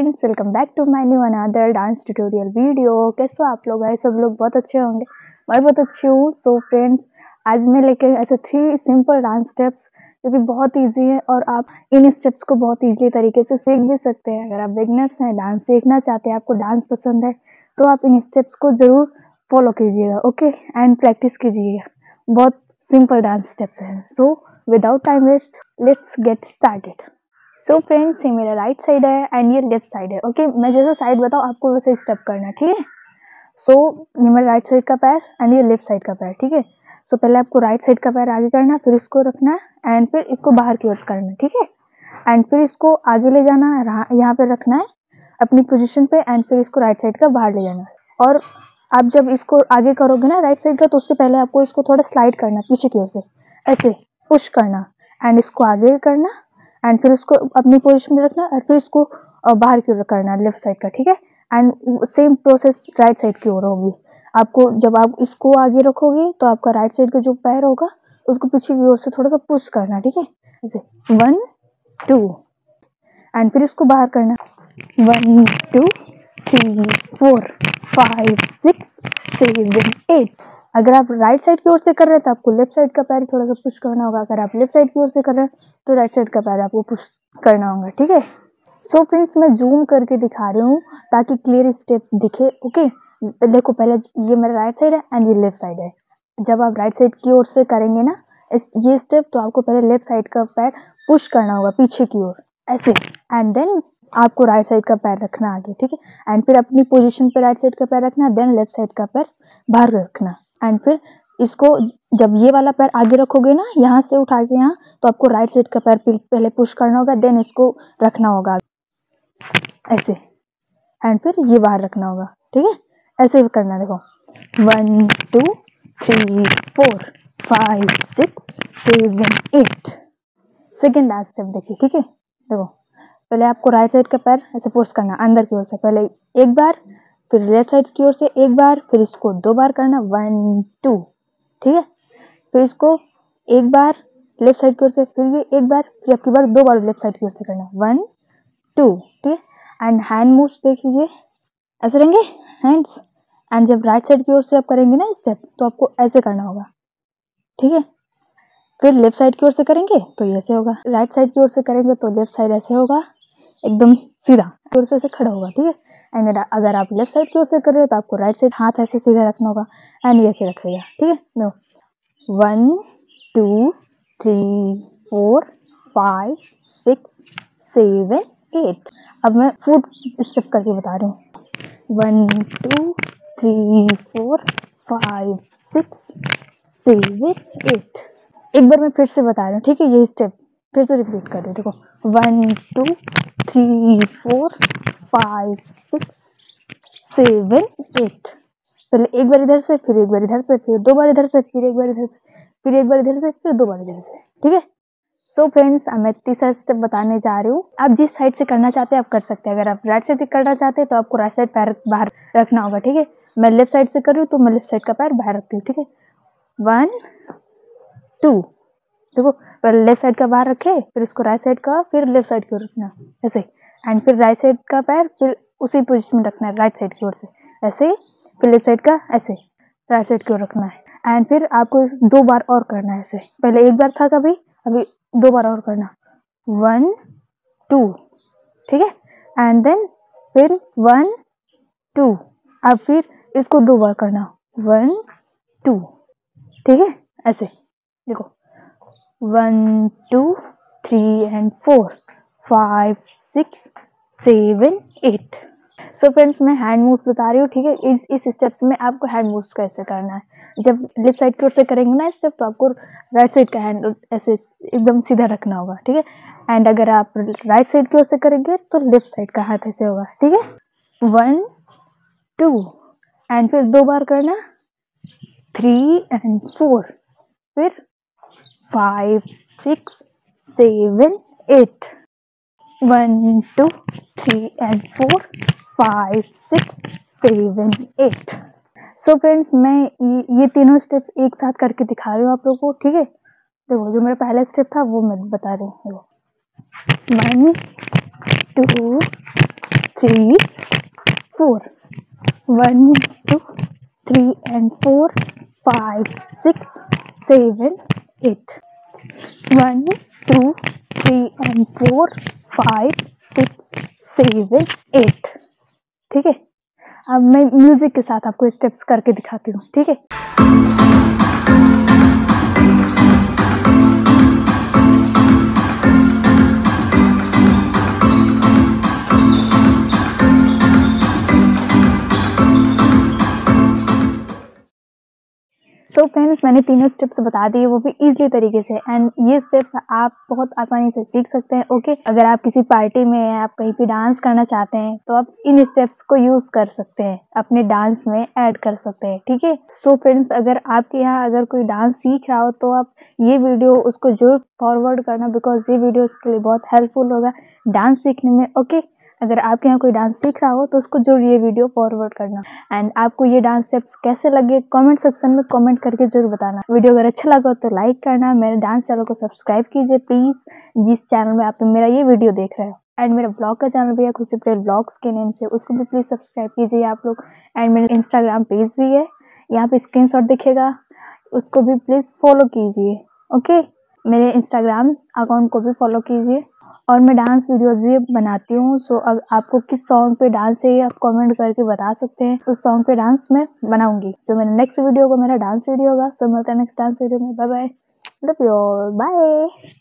Friends welcome back to my new another dance tutorial video कैसे हो आप लोग? आए सब लोग बहुत अच्छे होंगे। मैं बहुत अच्छी हूँ। सो फ्रेंड्स आज मैं लेके ऐसे थ्री सिंपल डांस स्टेप्स जो कि बहुत इजी है और आप इन स्टेप्स को बहुत इजीली तरीके से सीख भी सकते हैं। अगर आप बिगनर्स हैं डांस सीखना चाहते हैं, आपको डांस पसंद है तो आप इन स्टेप्स को ज़रूर फॉलो कीजिएगा ओके एंड प्रैक्टिस कीजिएगा। बहुत सिंपल डांस स्टेप्स हैं। So without time waste let's get started so friends ये मेरा राइट साइड है एंड ये लेफ़्ट साइड है. ओके? मैं जैसा साइड बताऊँ, आपको वैसे स्टेप करना ठीक है? सो ये मेरा राइट साइड का पैर एंड ये लेफ़्ट साइड का पैर ठीक है? सो पहले आपको राइट साइड का पैर आगे करना, फिर इसको रखना एंड फिर इसको बाहर की ओर करना, ठीक है? एंड फिर इसको आगे ले जाना यहाँ पे रखना है, अपनी पोजिशन पे एंड फिर इसको राइट साइड का बाहर ले जाना। है और आप जब इसको आगे करोगे ना राइट साइड का तो उसके पहले आपको इसको थोड़ा स्लाइड करना, पीछे की ओर से, ऐसे पुश करना एंड इसको आगे करना एंड फिर उसको अपनी पोजिशन में रखना और फिर इसको बाहर की ओर करना लेफ़्ट साइड का, ठीक है? And same process right side की ओर होगी। आपको जब आप इसको आगे रखोगे तो आपका राइट साइड का जो पैर होगा, उसको पीछे की ओर से थोड़ा सा पुश करना, ठीक है? ऐसे वन टू एंड फिर इसको बाहर करना। One two three four five six seven eight अगर आप राइट साइड की ओर से कर रहे हैं तो आपको लेफ़्ट साइड का पैर थोड़ा सा पुश करना होगा। अगर आप लेफ़्ट साइड की ओर से कर रहे हैं तो राइट साइड का पैर आपको पुश करना होगा, ठीक है? सो फ्रेंड्स मैं जूम करके दिखा रही हूँ ताकि क्लियर स्टेप दिखे ओके देखो, पहले ये मेरा राइट साइड है एंड ये लेफ़्ट साइड है। जब आप राइट साइड की ओर से करेंगे ना, इस, ये स्टेप तो आपको पहले लेफ़्ट साइड का पैर पुश करना होगा, पीछे की ओर, ऐसे। एंड देन आपको राइट साइड का पैर रखना आगे, ठीक है? एंड फिर अपनी पोजीशन पे राइट साइड का पैर रखना देन लेफ़्ट साइड का पैर बाहर रखना। एंड फिर इसको जब ये वाला पैर आगे रखोगे ना, यहाँ से उठा के यहाँ तो आपको राइट साइड का पैर पहले पुश करना होगा देन इसको रखना होगा ऐसे। एंड फिर ये बाहर रखना होगा, ठीक है? ऐसे करना देखो। One two three four five six seven eight second last step देखिए, ठीक है? देखो, पहले आपको राइट साइड का पैर ऐसे पुश करना, अंदर की ओर से। पहले एक बार फिर लेफ़्ट साइड की ओर से एक बार, फिर इसको दो बार करना वन टू ठीक है? फिर इसको एक बार लेफ़्ट साइड की ओर से, फिर ये एक बार, फिर आपकी बार दो बार लेफ़्ट साइड की ओर से करना वन टू ठीक है? एंड हैंड मूव्स देख लीजिए। ऐसे रहेंगे हैंड्स एंड जब राइट साइड की ओर से आप करेंगे ना स्टेप तो आपको ऐसे करना होगा, ठीक है? फिर लेफ़्ट साइड की ओर से करेंगे तो ऐसे होगा। राइट साइड की ओर से करेंगे तो लेफ़्ट साइड ऐसे होगा। एकदम सीधा ओर से खड़ा होगा, ठीक है? एंड अगर आप लेफ़्ट साइड की ओर से कर रहे हो तो आपको राइट साइड हाथ ऐसे सीधा रखना होगा। एंड ऐसे रखेगा ठीक है? No one two three four five six seven eight अब मैं फ़ूड स्टेप करके बता रही हूँ। One two three four five six seven eight एक बार मैं फिर से बता रही हूँ, ठीक है? ये स्टेप फिर से रिपीट कर रही हूँ, देखो। One two three four five six seven eight पहले एक बार इधर से, फिर एक बार इधर से, फिर दो बार इधर से, फिर एक बार इधर से, फिर एक बार इधर से, फिर दो बार इधर से। ठीक है? सो फ्रेंड्स अब मैं तीसरा स्टेप बताने जा रही हूँ। आप जिस साइड से करना चाहते हैं, आप कर सकते हैं। अगर आप राइट साइड से करना चाहते हैं तो आपको राइट साइड पैर बाहर रखना होगा। ठीक है? मैं लेफ़्ट साइड से कर रही हूँ तो मैं लेफ़्ट साइड का पैर बाहर रखती हूँ। ठीक है? वन टू देखो, पहले लेफ़्ट साइड का बाहर रखे, फिर उसको राइट साइड का, फिर लेफ़्ट साइड की ओर रखना, ऐसे एंड फिर राइट साइड का पैर, फिर उसी पोजिशन में रखना है राइट साइड की ओर से। ऐसे फिर लेफ़्ट साइड का, ऐसे राइट साइड की ओर रखना है। एंड फिर आपको दो बार और करना है, ऐसे पहले एक बार था कभी, अभी दो बार और करना। वन टू ठीक है? एंड देन फिर वन टू अब फिर इसको दो बार करना। वन टू ठीक है? ऐसे देखो। One, two, three and four, five, six, seven, eight. So friends मैं हैंड मूव्स बता रही हूँ, ठीक है? इस इस स्टेप्स में आपको हैंड मूव्स कैसे करना है? जब लेफ़्ट साइड की ओर से करेंगे ना स्टेप तो आपको राइट साइड का हैंड ऐसे एकदम सीधा रखना होगा, ठीक है? एंड अगर आप राइट साइड की ओर से करेंगे तो लेफ़्ट साइड का हाथ ऐसे होगा, ठीक है? वन टू एंड फिर दो बार करना थ्री एंड फोर फिर five six seven eight one two three and four five six seven eight so friends मैं ये तीनों स्टेप्स एक साथ करके दिखा रही हूँ आप लोगों को ठीक है? देखो जो मेरा पहला स्टेप था वो मैं बता रही हूँ। One two three four one two three and four five six seven, eight. One, two, three, and four, five, six, seven eight ठीक है? अब मैं म्यूज़िक के साथ आपको स्टेप्स करके दिखाती हूँ ठीक है? So फ्रेंड्स मैंने तीनों स्टेप्स बता दिए, वो भी इजीली तरीके से एंड ये स्टेप्स आप बहुत आसानी से सीख सकते हैं ओके okay? अगर आप किसी पार्टी में हैं आप कहीं पे डांस करना चाहते हैं तो आप इन स्टेप्स को यूज़ कर सकते हैं, अपने डांस में ऐड कर सकते हैं, ठीक है सो फ्रेंड्स अगर आपके यहाँ अगर कोई डांस सीख रहा हो तो आप ये वीडियो उसको ज़रूर फॉरवर्ड करना बिकॉज़ ये वीडियो उसके लिए बहुत हेल्पफुल होगा डांस सीखने में ओके okay? अगर आपके यहाँ कोई डांस सीख रहा हो तो उसको ज़रूर ये वीडियो फॉरवर्ड करना। एंड आपको ये डांस स्टेप्स कैसे लगे कमेंट सेक्शन में कमेंट करके ज़रूर बताना। वीडियो अगर अच्छा लगा तो लाइक करना। मेरे डांस चैनल को सब्सक्राइब कीजिए प्लीज़ जिस चैनल में आप मेरा ये वीडियो देख रहे हो। एंड मेरा ब्लॉग का चैनल भी है, खुशी प्लेट ब्लॉग्स के नेम से, उसको भी प्लीज़ सब्सक्राइब कीजिए आप लोग। एंड मेरा इंस्टाग्राम पेज भी है। यहाँ पे स्क्रीन दिखेगा। उसको भी प्लीज़ फॉलो कीजिए। ओके मेरे इंस्टाग्राम अकाउंट को भी फॉलो कीजिए। और मैं डांस वीडियोस भी बनाती हूँ सो अग आपको किस सॉन्ग पे डांस है आप कमेंट करके बता सकते हैं। उस सॉन्ग पे डांस मैं बनाऊँगी। जो मेरा नेक्स्ट वीडियो होगा मेरा डांस वीडियो होगा। सो मिलता है नेक्स्ट डांस वीडियो में। Bye bye love you bye